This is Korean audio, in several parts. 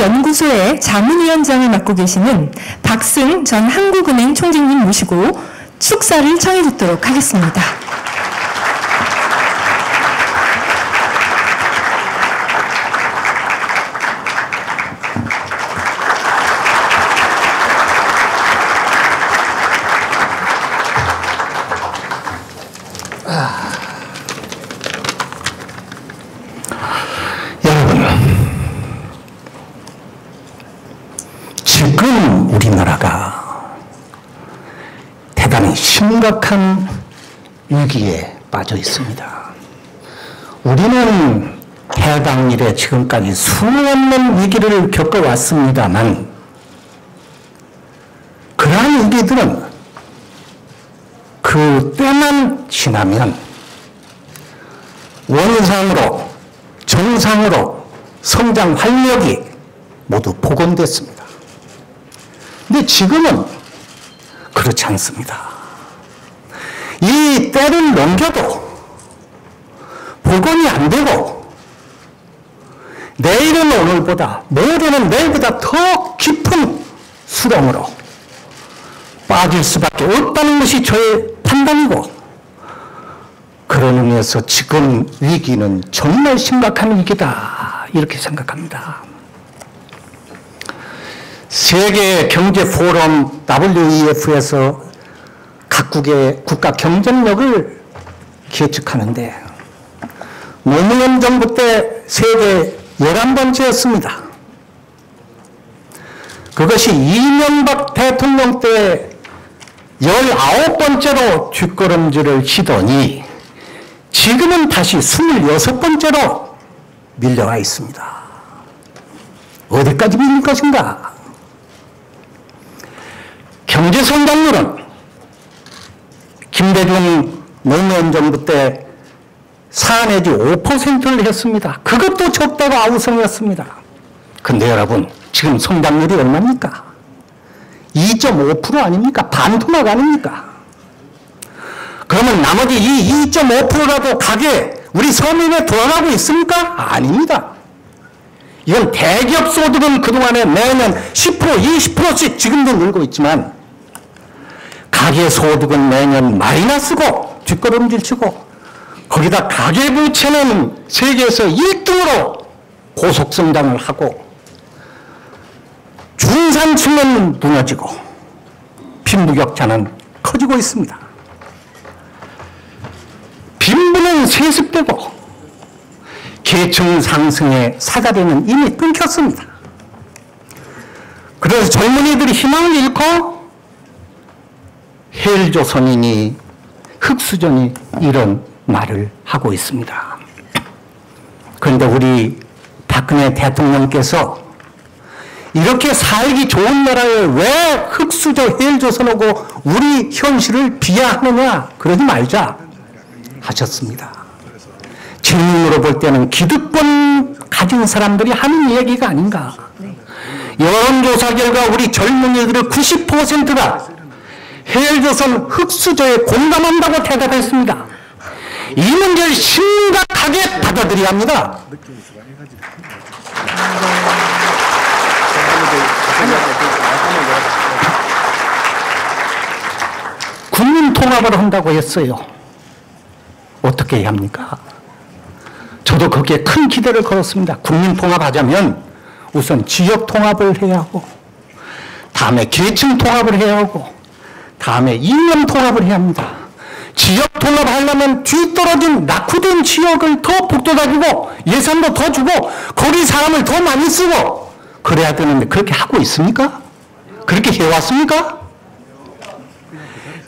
한국은행연구소의 자문위원장을 맡고 계시는 박승 전 한국은행 총재님 모시고 축사를 청해 듣도록 하겠습니다. 지금 우리나라가 대단히 심각한 위기에 빠져 있습니다. 우리는 해방 이래 지금까지 수없는 위기를 겪어왔습니다만 그러한 위기들은 그 때만 지나면 원상으로 정상으로 성장 활력이 모두 복원됐습니다. 근데 지금은 그렇지 않습니다. 이 때를 넘겨도 복원이 안 되고 내일은 오늘보다 모레는 내일보다 더 깊은 수렁으로 빠질 수밖에 없다는 것이 저의 판단이고 그런 의미에서 지금 위기는 정말 심각한 위기다 이렇게 생각합니다. 세계 경제 포럼 WEF에서 각국의 국가 경쟁력을 계측하는데 노무현 정부 때 세계 11번째였습니다. 그것이 이명박 대통령 때 19번째로 뒷걸음질을 치더니 지금은 다시 26번째로 밀려와 있습니다. 어디까지 밀릴 것인가? 경제 성장률은 김대중 노무현 정부 때4 내지 5%를 했습니다. 그것도 적다고 아우성이었습니다. 근데 여러분, 지금 성장률이 얼마입니까? 2.5% 아닙니까? 반토막 아닙니까? 그러면 나머지 이 2.5%라도 가게 우리 서민에 돌아가고 있습니까? 아닙니다. 이건 대기업 소득은 그동안에 매년 10% 20%씩 지금도 늘고 있지만 가계 소득은 매년 마이너스고 뒷걸음질 치고 거기다 가계부채는 세계에서 1등으로 고속성장을 하고 중산층은 무너지고 빈부격차는 커지고 있습니다. 빈부는 세습되고 계층 상승의 사다리는 이미 끊겼습니다. 그래서 젊은이들이 희망을 잃고 헬조선이니 흑수전이 이런 말을 하고 있습니다. 그런데 우리 박근혜 대통령께서 이렇게 살기 좋은 나라에 왜 흑수저 헬조선하고 우리 현실을 비하하느냐 그러지 말자 하셨습니다. 질문으로 볼 때는 기득권 가진 사람들이 하는 얘기가 아닌가. 여론조사 결과 우리 젊은이들의 90%가 해일조선 흑수저에 공감한다고 대답했습니다. 이 문제를 심각하게 받아들여야 합니다. 국민 통합을 한다고 했어요. 어떻게 해야 합니까? 저도 거기에 큰 기대를 걸었습니다. 국민 통합하자면 우선 지역 통합을 해야 하고, 다음에 계층 통합을 해야 하고, 다음에 이념 통합을 해야 합니다. 지역 통합하려면 뒤떨어진 낙후된 지역을 더 북돋아주고 예산도 더 주고 거기 사람을 더 많이 쓰고 그래야 되는데 그렇게 하고 있습니까? 그렇게 해왔습니까?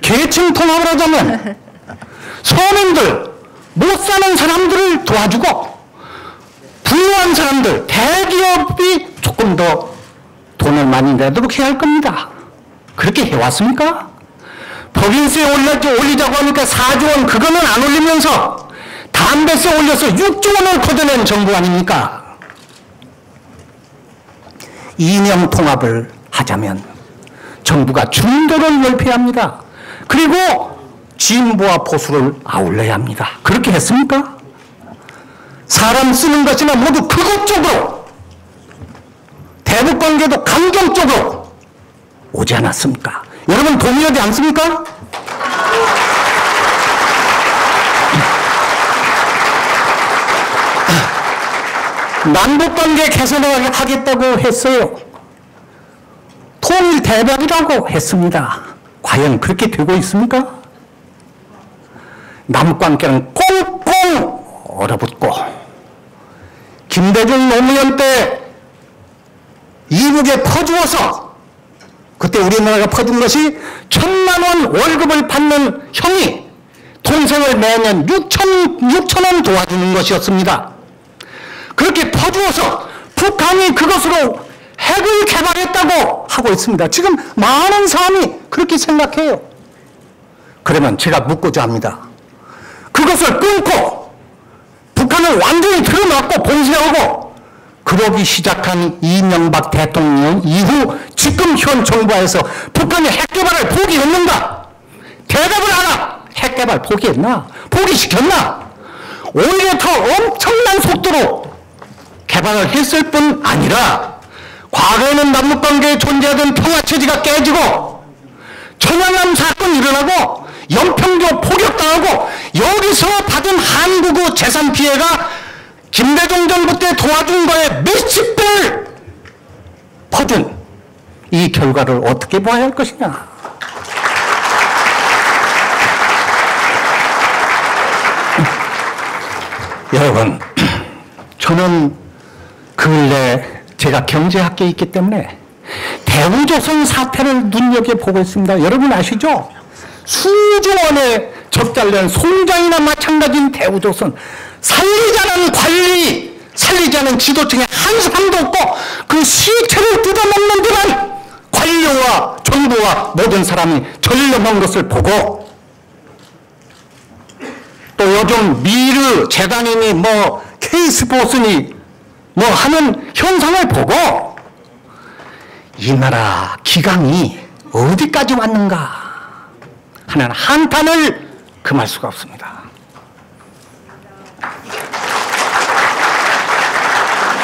계층 통합을 하자면 서민들 못 사는 사람들을 도와주고 부유한 사람들 대기업이 조금 더 돈을 많이 내도록 해야 할 겁니다. 그렇게 해왔습니까? 법인세 올려지 올리자고 하니까 4조 원 그거는 안 올리면서 담배세 올려서 6조 원을 걷어낸 정부 아닙니까? 이념 통합을 하자면 정부가 중도를 넓혀야 합니다. 그리고 진보와 보수를 아울러야 합니다. 그렇게 했습니까? 사람 쓰는 것이나 모두 그것 쪽으로 남북관계도 감정적으로 오지 않았습니까? 여러분 동의하지 않습니까? 남북관계 개선을 하겠다고 했어요. 통일 대박이라고 했습니다. 과연 그렇게 되고 있습니까? 남북관계는 꽁꽁 얼어붙고 김대중 노무현 때 이북에 퍼주어서 우리나라가 퍼준 것이 천만 원 월급을 받는 형이 동생을 매년 6천, 6천 원 도와주는 것이었습니다. 그렇게 퍼주어서 북한이 그것으로 핵을 개발했다고 하고 있습니다. 지금 많은 사람이 그렇게 생각해요. 그러면 제가 묻고자 합니다. 그것을 끊고 북한을 완전히 틀어막고 봉쇄하고 그러기 시작한 이명박 대통령 이후 지금 현 정부에서 북한이 핵 개발을 포기했는가? 대답을 하라! 핵 개발 포기했나? 포기시켰나? 오히려 더 엄청난 속도로 개발을 했을 뿐 아니라 과거에는 남북관계에 존재하던 평화체제가 깨지고 천안함 사건이 일어나고 연평도 포격당하고 여기서 받은 한국의 재산 피해가 김대중 정부 때 도와준 거에 몇십 배를 퍼준 이 결과를 어떻게 봐야 할 것이냐. 여러분, 저는 근래 제가 경제학계에 있기 때문에 대우조선 사태를 눈여겨보고 있습니다. 여러분 아시죠? 수조 원의 적자를 송장이나 마찬가지인 대우조선 살리자는 관리, 살리자는 지도층의 한 사람도 없고 그 시체를 뜯어먹는 그런 관료와 정부와 모든 사람이 전념한 것을 보고 또 요즘 미르 재단이니 뭐 케이스 보스니 뭐 하는 현상을 보고 이 나라 기강이 어디까지 왔는가 하는 한탄을 금할 수가 없습니다.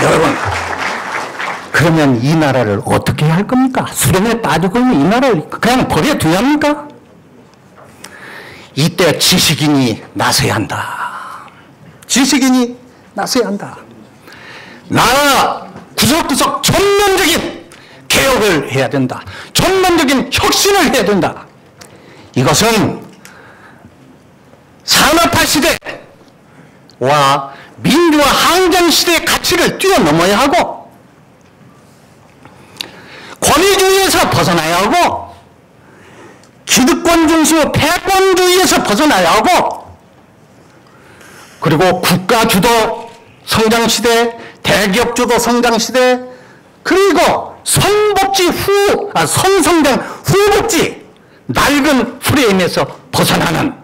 여러분, 그러면 이 나라를 어떻게 할 겁니까? 수령에 빠지고 있는 이 나라를 그냥 버려둬야 합니까? 이때 지식인이 나서야 한다. 지식인이 나서야 한다. 나라 구석구석 전면적인 개혁을 해야 된다. 전면적인 혁신을 해야 된다. 이것은 산업화 시대와 민주화 항쟁 시대의 가치를 뛰어넘어야 하고 권위주의에서 벗어나야 하고 기득권 중심의 패권주의에서 벗어나야 하고 그리고 국가주도 성장시대 대기업주도 성장시대 그리고 선복지 후, 아, 선성장 후복지 낡은 프레임에서 벗어나는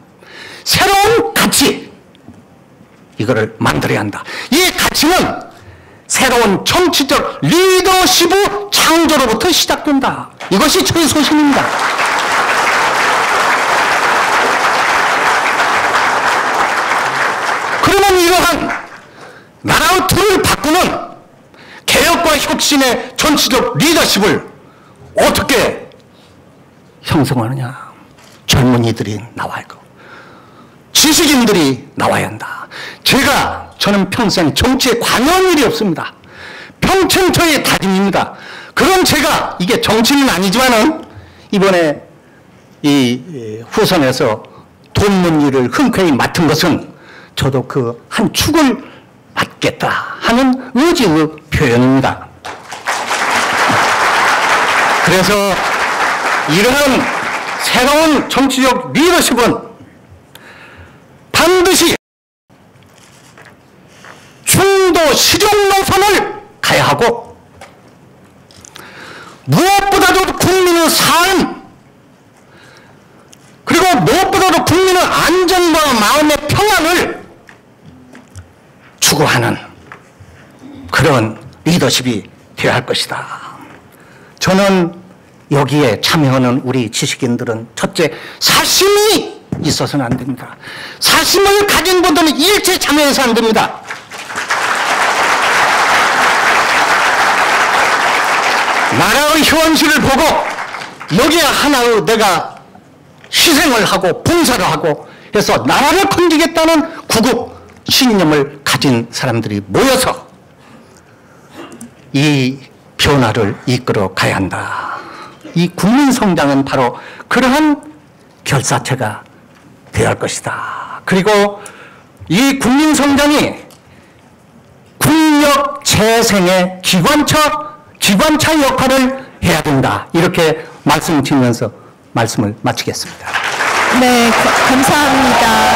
새로운 가치 이거를 만들어야 한다. 이 가치는 새로운 정치적 리더십의 창조로부터 시작된다. 이것이 저의 소신입니다. 그러면 이러한 나라의 틀을 바꾸는 개혁과 혁신의 정치적 리더십을 어떻게 형성하느냐? 젊은이들이 나와야 하고, 지식인들이 나와야 한다. 제가, 저는 평생 정치에 관여한 일이 없습니다. 평생 저의 다짐입니다. 그럼 제가, 이게 정치는 아니지만은, 이번에 이 후선에서 돕는 일을 흔쾌히 맡은 것은 저도 그 한 축을 맡겠다 하는 의지의 표현입니다. 그래서 이러한 새로운 정치적 리더십은 반드시 중도 실용 노선을 가야 하고 무엇보다도 국민의 삶 그리고 무엇보다도 국민의 안전과 마음의 평안을 추구하는 그런 리더십이 되어야 할 것이다. 저는 여기에 참여하는 우리 지식인들은 첫째, 사심이 있어서는 안 됩니다. 사심을 가진 분들은 일체 참여해서 안 됩니다. 나라의 현실을 보고 여기에 하나의 내가 희생을 하고 봉사를 하고 해서 나라를 건지겠다는 구국 신념을 가진 사람들이 모여서 이 변화를 이끌어 가야 한다. 이 국민성장은 바로 그러한 결사체가 되어야 할 것이다. 그리고 이 국민성장이 국력 재생의 기관차, 기관차 역할을 해야 된다. 이렇게 말씀 드리면서 말씀을 마치겠습니다. 네, 가- 감사합니다.